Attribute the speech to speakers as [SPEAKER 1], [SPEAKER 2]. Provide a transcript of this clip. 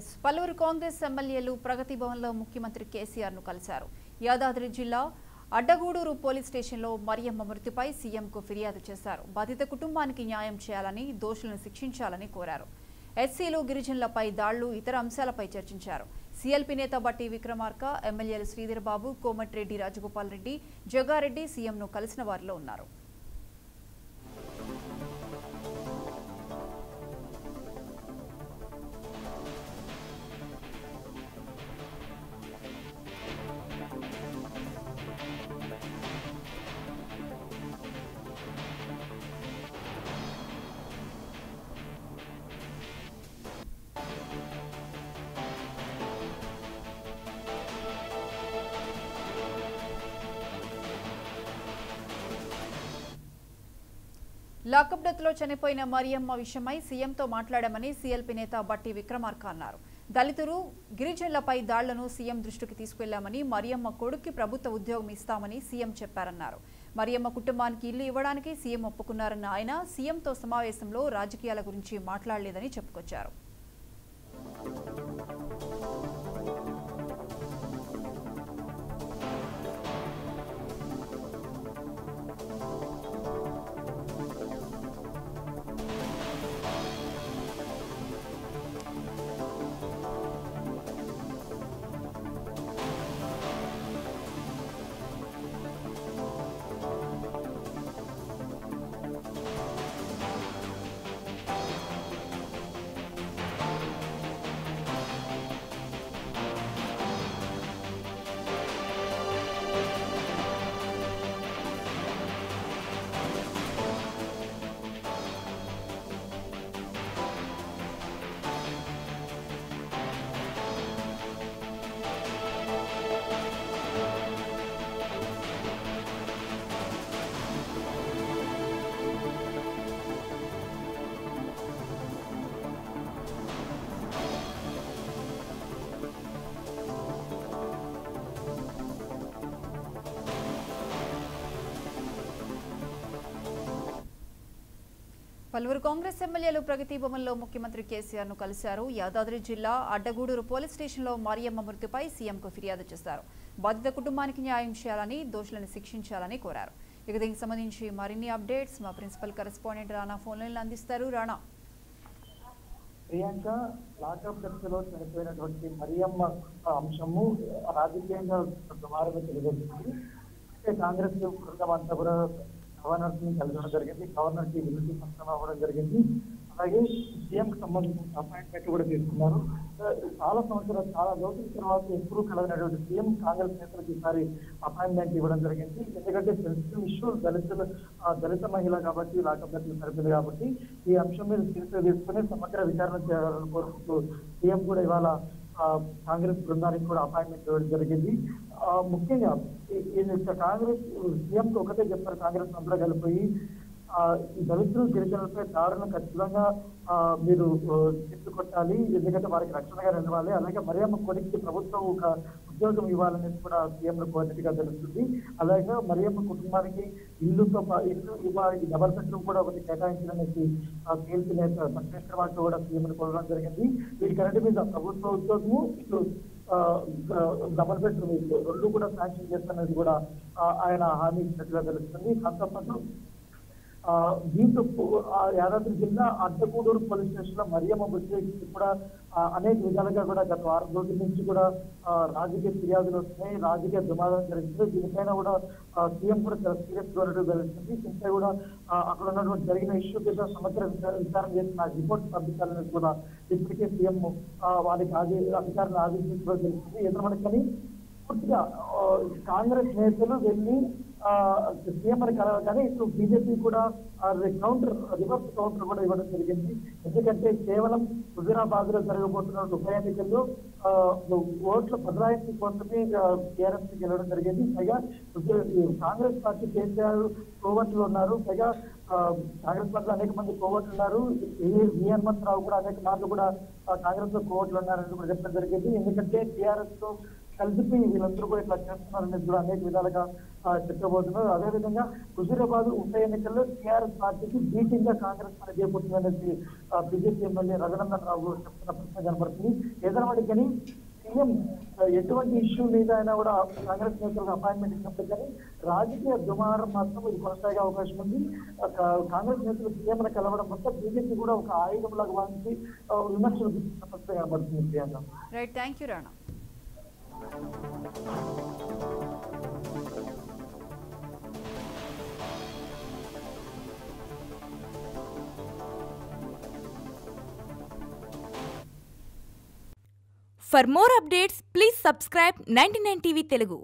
[SPEAKER 1] కాంగ్రెస్ పలువురు కాంగ్రెస్ ఎమ్మెల్యేలు ప్రగతి భవన్లో ముఖ్యమంత్రి కేసీఆర్ను కలిశారు. యాదాద్రి జిల్లా అడ్డగూడూరు పోలీస్ స్టేషన్లో మరియమ్మ మృతిపై సీఎంకు ఫిర్యాదు చేశారు. బాధిత కుటుంబానికి న్యాయం చేయాలని దోషులను శిక్షించాలని కోరారు. ఎస్సీలు గిరిజనులపై దాళ్ళు ఇతర అంశాలపై చర్చించారు. సీఎల్పీ నేత బట్టి విక్రమార్క ఎమ్మెల్యేలు శ్రీధర్బాబు కోమటిరెడ్డి రాజగోపాల్ రెడ్డి జగారెడ్డి సీఎంను కలిసిన వారిలో ఉన్నారు. లాకప్ డెత్లో చనిపోయిన మరియమ్మ విషయమై సీఎంతో మాట్లాడామని సీఎల్పీ నేత బట్టి విక్రమార్క అన్నారు. దళితులు గిరిజనులపై దాళ్ళను సీఎం దృష్టికి తీసుకెళ్ళామని మరియమ్మ కొడుక్కి ప్రభుత్వ ఉద్యోగం ఇస్తామని సీఎం చెప్పారన్నారు. మరియమ్మ కుటుంబానికి ఇల్లు ఇవ్వడానికి సీఎం ఒప్పుకున్నారన్న ఆయన సీఎంతో సమావేశంలో రాజకీయాల గురించి మాట్లాడలేదని చెప్పుకొచ్చారు. పలువురు కాంగ్రెస్ ఎమ్మెల్యేలు ప్రగతి భవన్లో ముఖ్యమంత్రి కేసీఆర్ను కలిశారు. యాదాద్రి జిల్లా అడ్డగూడూరు పోలీస్ స్టేషన్లో మరియమ్మ మృతిపై సీఎంకు ఫిర్యాదు చేశారు. బాధిత కుటుంబానికి న్యాయం చేయాలని దోషులను శిక్షించాలని కోరారు. ఇక దీనికి సంబంధించి మరిన్ని అప్డేట్స్ మా ప్రిన్సిపల్ కరెస్పాండెంట్ రాణా ఫోన్లైన్లో అందిస్తారు. రాణా.
[SPEAKER 2] ప్రియాంక లాకప్ దశలో చనిపోయినటువంటి మరియమ్మ అంశము రాజకీయంగా తెలియజేస్తుంది. కాంగ్రెస్ బృందం అంతా కూడా గవర్నర్ని కలవడం జరిగింది. గవర్నర్కి వినతి పత్రం అవ్వడం జరిగింది. అలాగే సీఎం కి సంబంధించిన అపాయింట్మెంట్ కూడా తీసుకున్నారు. చాలా సంవత్సరాలు చాలా రోజుల తర్వాత ఎప్పుడు కలగినటువంటి సీఎం కాంగ్రెస్ నేతలకు ఈసారి అపాయింట్మెంట్ ఇవ్వడం జరిగింది. ఎందుకంటే సెన్సిటివ్ ఇష్యూ దళితులు దళిత మహిళ కాబట్టి లాకప్ సరిపోయింది కాబట్టి ఈ అంశం మీద సీరియస్ తీసుకుని సమగ్ర విచారణ చేయాలని కోరుకుంటూ సీఎం కూడా ఇవాళ కాంగ్రెస్ బృందానికి కూడా అపాయింట్మెంట్ ఇవ్వడం జరిగింది. ఆ, ముఖ్యంగా ఈ- కాంగ్రెస్ సీఎంకి ఒకటే చెప్పారు కాంగ్రెస్ అందరూ కలిపోయి దళితులు గిరిజనులపై దారుణ ఖచ్చితంగా మీరు ఆ, కొట్టాలి. ఎందుకంటే వారికి రక్షణగా నిలవాలి. అలాగే మరియమ్మ కొడుక్కి ప్రభుత్వం ఒక ఉద్యోగం ఇవ్వాలని కూడా సీఎంలు కోరినట్టుగా తెలుస్తుంది. అలాగే మరియమ్మ కుటుంబానికి ఇల్లుతో ఇల్లు ఇవ్వాలి డబల్ బెడ్రూమ్ కూడా ఒకటి కేటాయించడానికి కీర్తి నేత వారితో కూడా సీఎం కోరడం జరిగింది. వీటికన్నిటి మీద ప్రభుత్వ ఉద్యోగము ఇటు డబల్ బెడ్రూమ్ ఇల్లు రెండు కూడా శాంక్షన్ చేస్తున్నది కూడా ఆయన హామీ ఇచ్చినట్టుగా తెలుస్తుంది. దాంతోపాటు దీంతో యాదాద్రి జిల్లా అడ్డకూడూరు పోలీస్ స్టేషన్లో మరియమ్మ బుద్ధి కూడా అనేక విధాలుగా కూడా గత వారం రోజుల నుంచి కూడా రాజకీయ ఫిర్యాదులు వస్తున్నాయి. రాజకీయ దుమాదం జరిగింది. దీనిపైన కూడా సీఎం కూడా చాలా సీరియస్గా వెళ్తుంది. దీనిపై కూడా అక్కడ ఉన్నటువంటి జరిగిన ఇష్యూ మీద సమగ్ర విచార- విచారణ చేసిన రిపోర్ట్ పంపించాలని కూడా ఇప్పటికే సీఎం వారికి ఆది అధికారులు ఆదేశించడం జరిగింది. ఎందుకంటే మనకని పూర్తిగా కాంగ్రెస్ నేతలు వెళ్ళి సీఎం అని కలవగానే ఇప్పుడు బీజేపీ కూడా కౌంటర్ రివర్స్ కౌంటర్ కూడా ఇవ్వడం జరిగింది. ఎందుకంటే కేవలం హుజరాబాద్లో జరగబోతున్న ఉప ఎన్నికల్లో ఓట్ల బదలాయింపు కోసమే టీఆర్ఎస్ గెలవడం జరిగింది. పైగా కాంగ్రెస్ పార్టీ కేసీఆర్ కోవట్లు ఉన్నారు. పైగా కాంగ్రెస్ పార్టీలో అనేక మంది కోవట్లు ఉన్నారు. వి హనుమంతరావు కూడా అనేక మార్లు కూడా కాంగ్రెస్లో కోవట్లు ఉన్నారని కూడా చెప్పడం జరిగింది. ఎందుకంటే టీఆర్ఎస్తో కలిసి వీళ్ళందరూ కూడా ఇట్లా చేస్తున్నారనేది కూడా అనేక విధాలుగా చెప్పబోతున్నారు. అదేవిధంగా హుజూరాబాద్ ఉప ఎన్నికల్లో టీఆర్ఎస్ పార్టీకి బీటింగ్గా కాంగ్రెస్ పని చేయబోతుందనేది బీజేపీ ఎమ్మెల్యే రఘునందన్ రావు చెప్తున్న ప్రశ్న కనబడుతుంది ఏదైనా కానీ సీఎం ఎటువంటి ఇష్యూ మీద అయినా కూడా కాంగ్రెస్ నేతలకు అపాయింట్మెంట్ ఇచ్చినప్పుడు కానీ రాజకీయ దుమారం మాత్రం ఇది కొనసాగే అవకాశం ఉంది. కాంగ్రెస్ నేతలు సీఎం కలవడం వల్ల బీజేపీ కూడా ఒక ఆయుధంలాగా భావించి విమర్శలు గుర్తిస్తున్న ప్రశ్న కనబడుతుంది Priyanka.
[SPEAKER 1] Right thank you Rana
[SPEAKER 3] For more updates, please subscribe 99 TV Telugu.